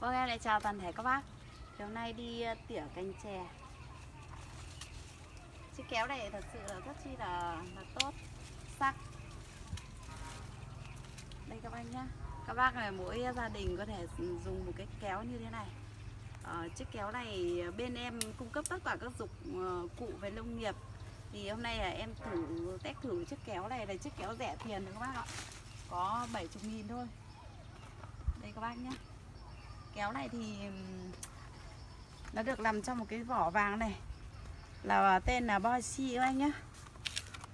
Vâng em lại chào toàn thể các bác. Thì hôm nay đi ờ, tỉa cành chè. Chiếc kéo này thật sự là rất chi là, là tốt. Sắc. Đây các bác nhá. Các bác này mỗi gia đình có thể dùng một cái kéo như thế này. Ờ, Chiếc kéo này bên em cung cấp tất cả các dụng ờ, cụ về nông nghiệp. Thì hôm nay là em thử test thử chiếc kéo này là chiếc kéo rẻ tiền rồi các bác ạ. Có 70 nghìn thôi. Đây các bác nhé kéo này thì nó được làm trong một cái vỏ vàng này. Là tên là boise các anh nhá.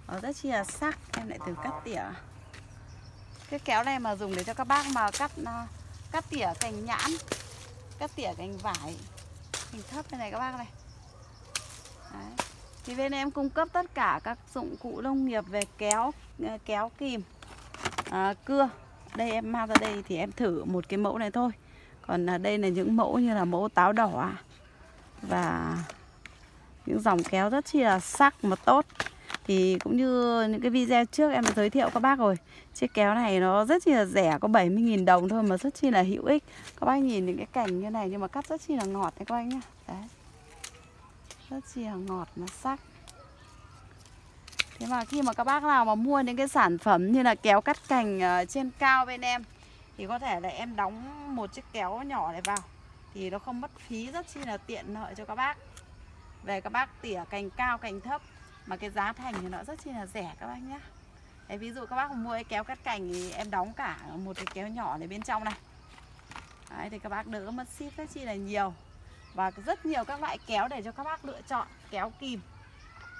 Nó rất chi là sắc em lại thử cắt tỉa. Cái kéo này mà dùng để cho các bác mà cắt cắt tỉa cành nhãn cắt tỉa cành vải hình thấp như này các bác này. Đấy. thì bên em cung cấp tất cả các dụng cụ nông nghiệp về kéo ờ, kéo kìm à, cưa. Đây em mang ra đây thì em thử một cái mẫu này thôi còn à, đây là những mẫu như là mẫu táo đỏ và những dòng kéo rất chi là sắc mà tốt. Thì cũng như những cái video trước em đã giới thiệu các bác rồi chiếc kéo này nó rất chi là rẻ có 70.000 đồng thôi mà rất chi là hữu ích. Các bác nhìn những cái cành như này nhưng mà cắt rất chi là ngọt đấy các bác nhá. Đấy. Rất chi là ngọt mà sắc. Thế mà khi mà các bác nào mà mua những cái sản phẩm như là kéo cắt cành à, trên cao bên em thì có thể là em đóng một chiếc kéo nhỏ này vào. Thì nó không mất phí rất chi là tiện lợi cho các bác. Về các bác tỉa cành cao cành thấp mà cái giá thành thì nó rất chi là rẻ các bác nhé Đấy, ví dụ các bác mua cái kéo cắt cành thì em đóng cả một cái kéo nhỏ này bên trong này. Đấy, thì các bác đỡ mất ship rất chi là nhiều. Và rất nhiều các loại kéo để cho các bác lựa chọn kéo kìm.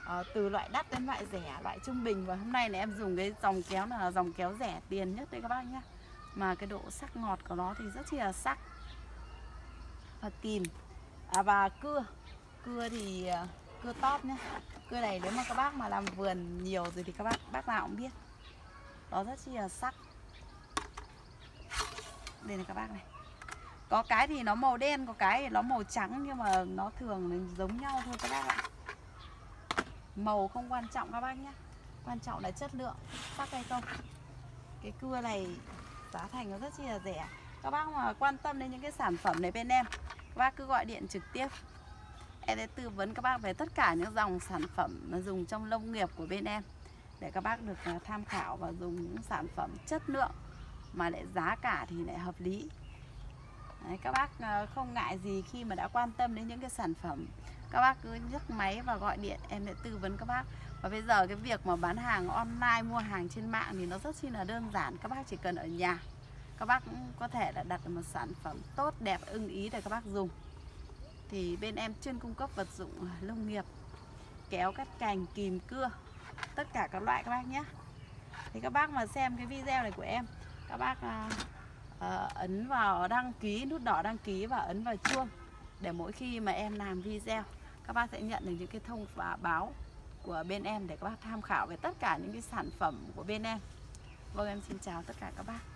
À, từ loại đắt đến loại rẻ loại trung bình. Và hôm nay là em dùng cái dòng kéo là dòng kéo rẻ tiền nhất đây các bác nhé mà cái độ sắc ngọt của nó thì rất chi là sắc. Và kìm. À, và cưa. Cưa thì à, cưa top nhá. Cưa này nếu mà các bác mà làm vườn nhiều rồi thì các bác bác nào cũng biết. Nó rất chi là sắc. Đây này các bác này. Có cái thì nó màu đen có cái thì nó màu trắng nhưng mà nó thường là giống nhau thôi các bác ạ. Màu không quan trọng các bác nhé quan trọng là chất lượng. Sắc hay không? Cái cưa này giá thành nó rất chi là rẻ. Các bác mà quan tâm đến những cái sản phẩm này bên em, các bác cứ gọi điện trực tiếp. Em sẽ tư vấn các bác về tất cả những dòng sản phẩm mà dùng trong nông nghiệp của bên em, để các bác được à, tham khảo và dùng những sản phẩm chất lượng mà lại giá cả thì lại hợp lý. Đấy, các bác ờ, không ngại gì khi mà đã quan tâm đến những cái sản phẩm. Các bác cứ nhấc máy và gọi điện em sẽ tư vấn các bác. Và bây giờ cái việc mà bán hàng online mua hàng trên mạng thì nó rất chi là đơn giản các bác chỉ cần ở nhà. Các bác cũng có thể là đặt được một sản phẩm tốt đẹp ưng ý để các bác dùng. Thì bên em chuyên cung cấp vật dụng à, nông nghiệp kéo cắt cành kìm cưa tất cả các loại các bác nhé. Thì các bác mà xem cái video này của em các bác à, Ờ, ấn vào đăng ký, nút đỏ đăng ký và ấn vào chuông để mỗi khi mà em làm video, các bác sẽ nhận được những cái thông báo của bên em để các bác tham khảo về tất cả những cái sản phẩm của bên em. Vâng em xin chào tất cả các bác.